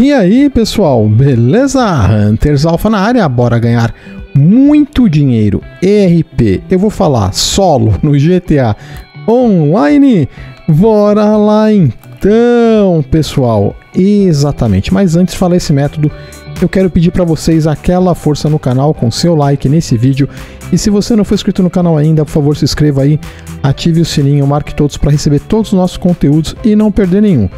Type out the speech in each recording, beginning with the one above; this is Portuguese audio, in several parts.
E aí, pessoal, beleza? Hunters Alpha na área, bora ganhar muito dinheiro ERP. Eu vou falar solo no GTA Online. Bora lá então, pessoal. Exatamente. Mas antes de falar esse método, eu quero pedir para vocês aquela força no canal com seu like nesse vídeo. E se você não for inscrito no canal ainda, por favor, se inscreva aí, ative o sininho, marque todos para receber todos os nossos conteúdos e não perder nenhum.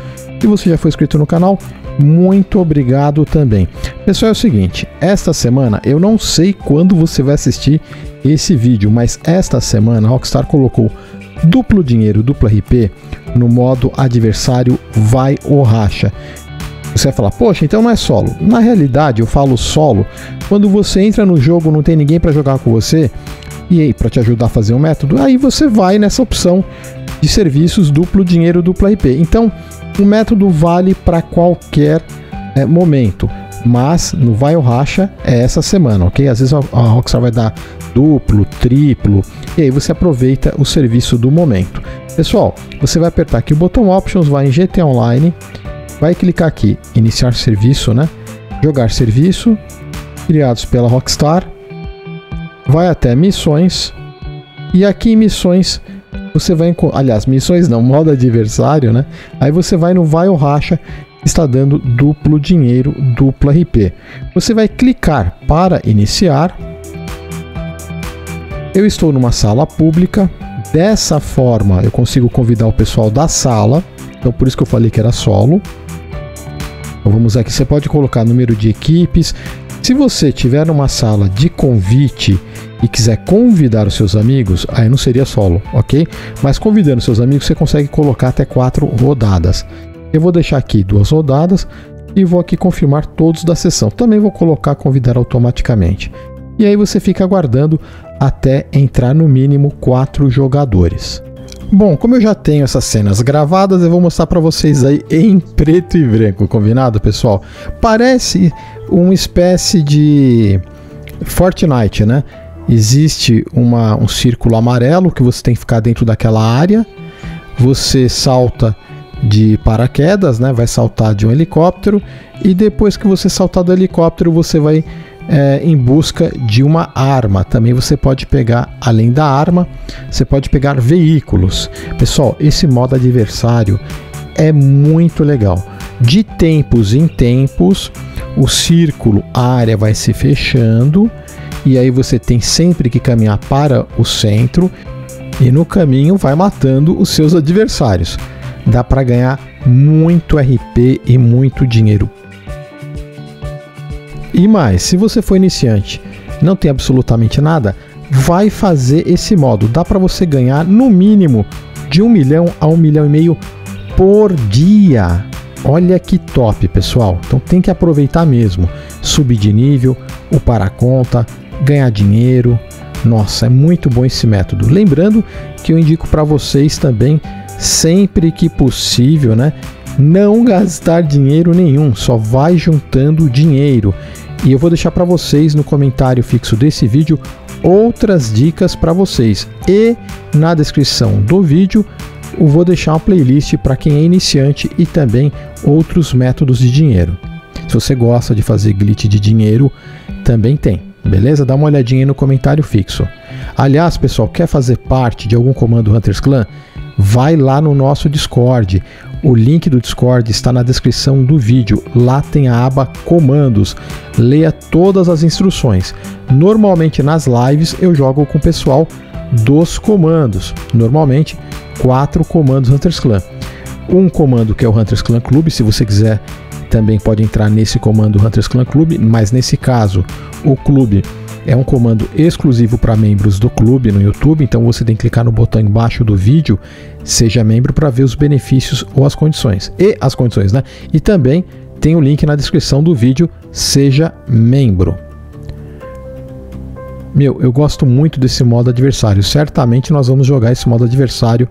Se você já foi inscrito no canal, muito obrigado também. Pessoal, é o seguinte, esta semana eu não sei quando você vai assistir esse vídeo, mas esta semana a Rockstar colocou duplo dinheiro, duplo RP no modo adversário vai ou racha. Você vai falar, poxa, então não é solo. Na realidade, eu falo solo quando você entra no jogo, não tem ninguém para jogar com você, e aí, para te ajudar a fazer um método, aí você vai nessa opção de serviços duplo dinheiro, duplo RP. Então, o método vale para qualquer é, momento, mas no vai ou racha é essa semana, ok? Às vezes a, a Rockstar vai dar duplo, triplo, e aí você aproveita o serviço do momento. Pessoal, você vai apertar aqui o botão Options, vai em GT Online, vai clicar aqui Iniciar serviço, né? Jogar serviço, criados pela Rockstar, vai até Missões, e aqui em Missões você vai aliás, missões não, modo adversário, né? Aí você vai no vai ou racha, está dando duplo dinheiro, duplo RP. Você vai clicar para iniciar. Eu estou numa sala pública. Dessa forma, eu consigo convidar o pessoal da sala. Então, por isso que eu falei que era solo. Então, vamos aqui, você pode colocar número de equipes. Se você tiver numa sala de convite e quiser convidar os seus amigos, aí não seria solo, ok? Mas convidando seus amigos, você consegue colocar até quatro rodadas. Eu vou deixar aqui duas rodadas e vou aqui confirmar todos da sessão. Também vou colocar convidar automaticamente. E aí você fica aguardando até entrar no mínimo quatro jogadores. Bom, como eu já tenho essas cenas gravadas, eu vou mostrar para vocês aí em preto e branco, combinado, pessoal? Parece uma espécie de Fortnite, né? existe uma, um círculo amarelo que você tem que ficar dentro daquela área. Você salta de paraquedas, né? Vai saltar de um helicóptero e depois que você saltar do helicóptero, você vai é, em busca de uma arma. Também você pode pegar, além da arma, você pode pegar veículos. Pessoal, esse modo adversário é muito legal. De tempos em tempos, o círculo, a área vai se fechando e aí você tem sempre que caminhar para o centro e no caminho vai matando os seus adversários. Dá para ganhar muito RP e muito dinheiro. E mais, se você for iniciante, não tem absolutamente nada, vai fazer esse modo. Dá para você ganhar no mínimo de um milhão a um milhão e meio por dia. Olha que top, pessoal. Então tem que aproveitar mesmo. Subir de nível, upar a conta, ganhar dinheiro. Nossa, é muito bom esse método. Lembrando que eu indico para vocês também, sempre que possível, né? Não gastar dinheiro nenhum, só vai juntando dinheiro. E eu vou deixar para vocês no comentário fixo desse vídeo outras dicas para vocês. E na descrição do vídeo eu vou deixar uma playlist para quem é iniciante e também outros métodos de dinheiro. Se você gosta de fazer glitch de dinheiro, também tem. Beleza? Dá uma olhadinha aí no comentário fixo. Aliás, pessoal, quer fazer parte de algum comando Hunters Clan? Vai lá no nosso Discord. O link do Discord está na descrição do vídeo. Lá tem a aba Comandos. Leia todas as instruções. Normalmente nas lives eu jogo com o pessoal dos comandos. Normalmente quatro comandos Hunters Clan. Um comando que é o Hunters Clan Club, se você quiser também pode entrar nesse comando Hunters Clan Club, mas nesse caso, o clube é um comando exclusivo para membros do clube no YouTube, então você tem que clicar no botão embaixo do vídeo, seja membro para ver os benefícios ou as condições. E as condições, né? E também tem o link na descrição do vídeo, seja membro. Meu, eu gosto muito desse modo adversário. Certamente nós vamos jogar esse modo adversário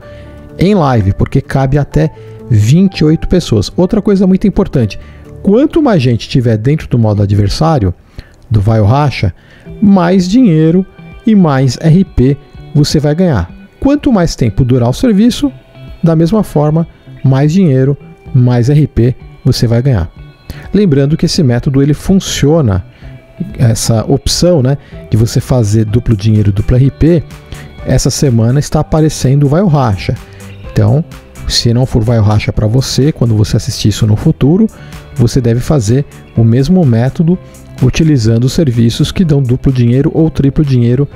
em live, porque cabe até 28 pessoas. Outra coisa muito importante: quanto mais gente tiver dentro do modo adversário, do vai racha, mais dinheiro e mais RP você vai ganhar. Quanto mais tempo durar o serviço, da mesma forma, mais dinheiro, mais RP você vai ganhar. Lembrando que esse método ele funciona, essa opção né, de você fazer duplo dinheiro, duplo RP, essa semana está aparecendo Vai o Racha. Então, se não for Vai o Racha para você, quando você assistir isso no futuro, você deve fazer o mesmo método utilizando os serviços que dão duplo dinheiro ou triplo dinheiro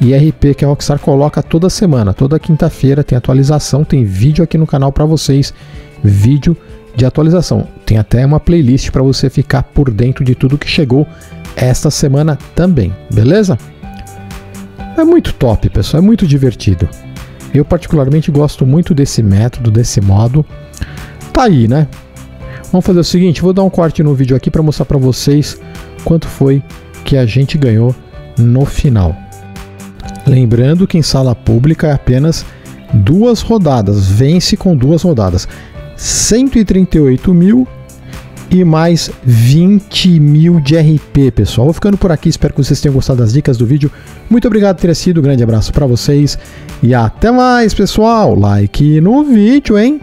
IRP que a Rockstar coloca toda semana, toda quinta-feira tem atualização, tem vídeo aqui no canal para vocês, vídeo de atualização. Tem até uma playlist para você ficar por dentro de tudo que chegou esta semana também, beleza? É muito top, pessoal, é muito divertido. Eu particularmente gosto muito desse método, desse modo. Tá aí, né? Vamos fazer o seguinte, vou dar um corte no vídeo aqui para mostrar para vocês quanto foi que a gente ganhou no final. Lembrando que em sala pública é apenas duas rodadas, vence com duas rodadas. 138 mil e mais 20 mil de RP, pessoal. Vou ficando por aqui, espero que vocês tenham gostado das dicas do vídeo. Muito obrigado por ter sido, um grande abraço para vocês e até mais, pessoal. Like no vídeo, hein?